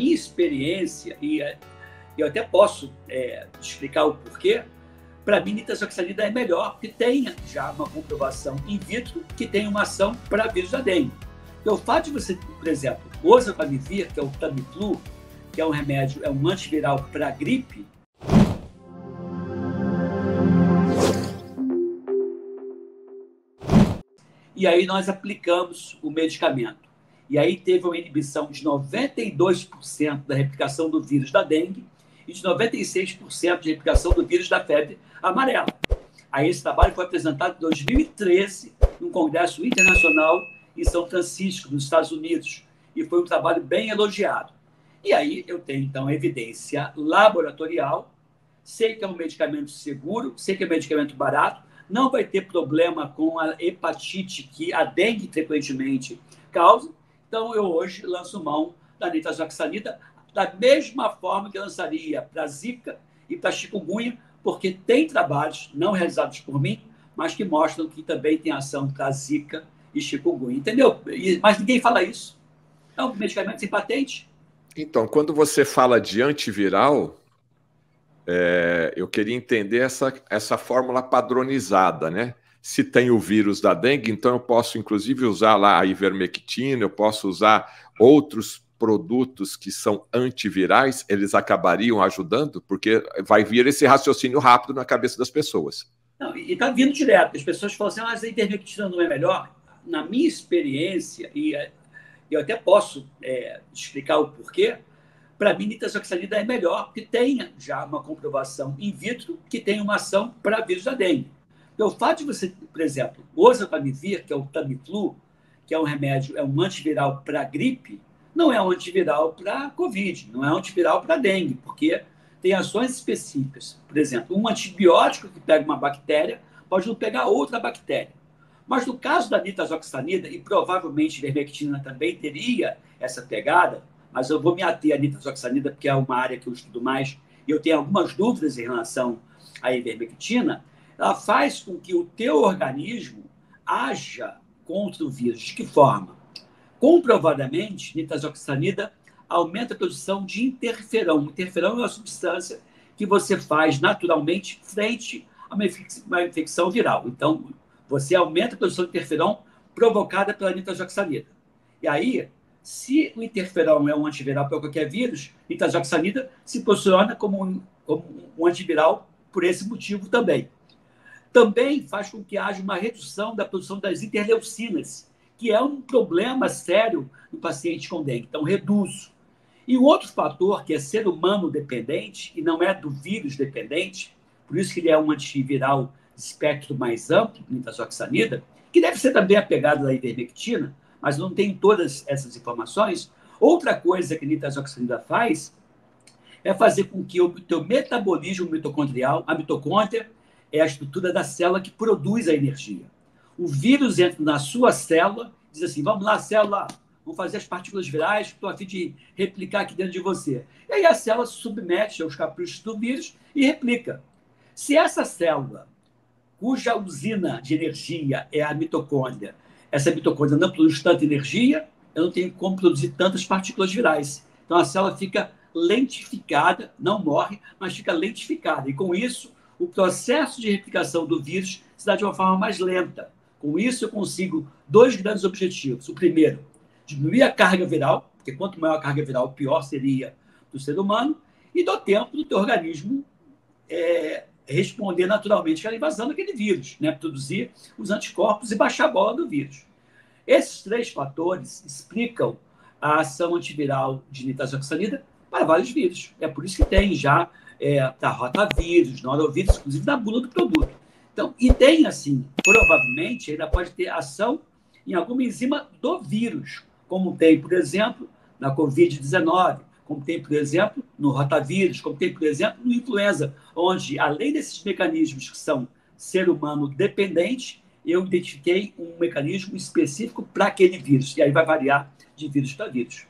minha experiência, e é, eu até posso é, explicar o porquê, para mim, nitazoxanida é melhor, porque tem já uma comprovação in vitro que tem uma ação para vírus da dengue. Então, o fato de você, por exemplo, o oseltamivir, que é o Tamiflu, que é um remédio, é um antiviral para gripe, e aí nós aplicamos o medicamento. E aí teve uma inibição de 92% da replicação do vírus da dengue e de 96% de replicação do vírus da febre amarela. Aí esse trabalho foi apresentado em 2013 num congresso internacional em São Francisco, nos Estados Unidos, e foi um trabalho bem elogiado. E aí eu tenho então evidência laboratorial, sei que é um medicamento seguro, sei que é um medicamento barato, não vai ter problema com a hepatite que a dengue frequentemente causa. Então, eu hoje lanço mão da nitazoxanida da mesma forma que lançaria para Zika e para chikungunya, porque tem trabalhos não realizados por mim, mas que mostram que também tem ação para Zika e chikungunya. Entendeu? Mas ninguém fala isso. É um medicamento sem patente. Então, quando você fala de antiviral, é, eu queria entender essa, essa fórmula padronizada, né? Se tem o vírus da dengue, então eu posso inclusive usar lá a ivermectina, eu posso usar outros produtos que são antivirais, eles acabariam ajudando, porque vai vir esse raciocínio rápido na cabeça das pessoas. Não, e está vindo direto. As pessoas falam assim, ah, mas a ivermectina não é melhor? Na minha experiência, e eu até posso é, explicar o porquê, para mim, nitazoxanida é melhor, porque tem já uma comprovação in vitro que tem uma ação para vírus da dengue. Então, o fato de você, por exemplo, oseltamivir, que é o Tamiflu, que é um remédio, é um antiviral para gripe, não é um antiviral para Covid, não é um antiviral para dengue, porque tem ações específicas. Por exemplo, um antibiótico que pega uma bactéria pode não pegar outra bactéria. Mas no caso da nitazoxanida, e provavelmente a ivermectina também teria essa pegada, mas eu vou me ater à nitazoxanida, porque é uma área que eu estudo mais, e eu tenho algumas dúvidas em relação à ivermectina, ela faz com que o teu organismo haja contra o vírus. De que forma? Comprovadamente, nitazoxanida aumenta a produção de interferão. Interferão é uma substância que você faz naturalmente frente a uma infecção viral. Então, você aumenta a produção de interferão provocada pela nitazoxanida. E aí, se o interferão é um antiviral para qualquer vírus, nitazoxanida se posiciona como um, como um antiviral por esse motivo também. Também faz com que haja uma redução da produção das interleucinas, que é um problema sério no paciente com dengue. Então, reduz. E o outro fator, que é ser humano dependente, e não é do vírus dependente, por isso que ele é um antiviral de espectro mais amplo, nitazoxanida, que deve ser também apegado à ivermectina, mas não tem todas essas informações. Outra coisa que a nitazoxanida faz é fazer com que o teu metabolismo mitocondrial, a mitocôndria, é a estrutura da célula que produz a energia. O vírus entra na sua célula, diz assim: vamos lá, célula, vamos fazer as partículas virais, estou a fim de replicar aqui dentro de você. E aí a célula se submete aos caprichos do vírus e replica. Se essa célula, cuja usina de energia é a mitocôndria, essa mitocôndria não produz tanta energia, eu não tenho como produzir tantas partículas virais. Então a célula fica lentificada, não morre, mas fica lentificada. E com isso, o processo de replicação do vírus se dá de uma forma mais lenta. Com isso, eu consigo dois grandes objetivos. O primeiro, diminuir a carga viral, porque quanto maior a carga viral, pior seria para o ser humano, e dou tempo do teu organismo é, responder naturalmente à invasão daquele vírus, né? produzir os anticorpos e baixar a bola do vírus. Esses três fatores explicam a ação antiviral de nitazoxanida para vários vírus. É por isso que tem já é, da rotavírus, norovírus, inclusive na bula do produto. Então, e tem assim, provavelmente ainda pode ter ação em alguma enzima do vírus, como tem, por exemplo, na Covid-19, como tem, por exemplo, no rotavírus, como tem, por exemplo, no influenza, onde, além desses mecanismos que são ser humano dependente, eu identifiquei um mecanismo específico para aquele vírus. E aí vai variar de vírus para vírus.